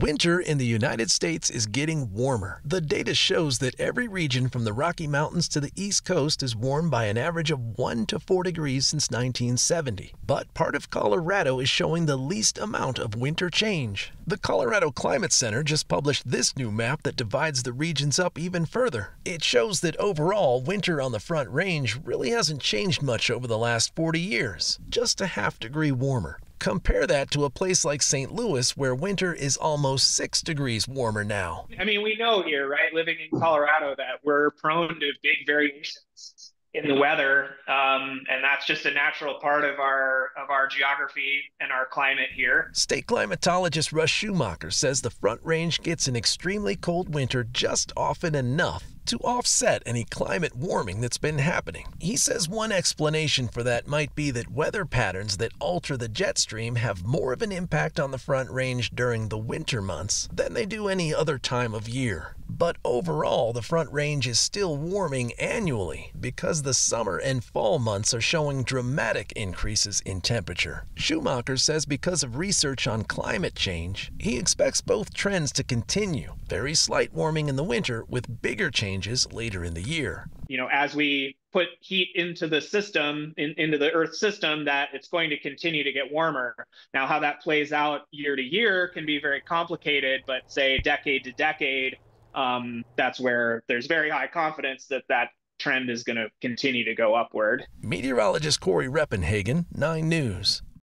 Winter in the United States is getting warmer. The data shows that every region from the Rocky Mountains to the East Coast is warm by an average of 1 to 4 degrees since 1970. But part of Colorado is showing the least amount of winter change. The Colorado Climate Center just published this new map that divides the regions up even further. It shows that overall, winter on the Front Range really hasn't changed much over the last 40 years, just a half degree warmer. Compare that to a place like St. Louis, where winter is almost six degrees warmer now. I mean, we know here, right, living in Colorado, that we're prone to big variations in the weather, um, and that's just a natural part of our of our geography and our climate here. State climatologist Russ Schumacher says the Front Range gets an extremely cold winter just often enough to offset any climate warming that's been happening. He says one explanation for that might be that weather patterns that alter the jet stream have more of an impact on the Front Range during the winter months than they do any other time of year. But overall, the Front Range is still warming annually because the summer and fall months are showing dramatic increases in temperature. Schumacher says because of research on climate change, he expects both trends to continue. Very slight warming in the winter with bigger changes later in the year. You know, as we put heat into the system, in, into the Earth system, that it's going to continue to get warmer. Now, how that plays out year to year can be very complicated, but say decade to decade, um, that's where there's very high confidence that that trend is going to continue to go upward. Meteorologist Cory Reppenhagen, 9 News.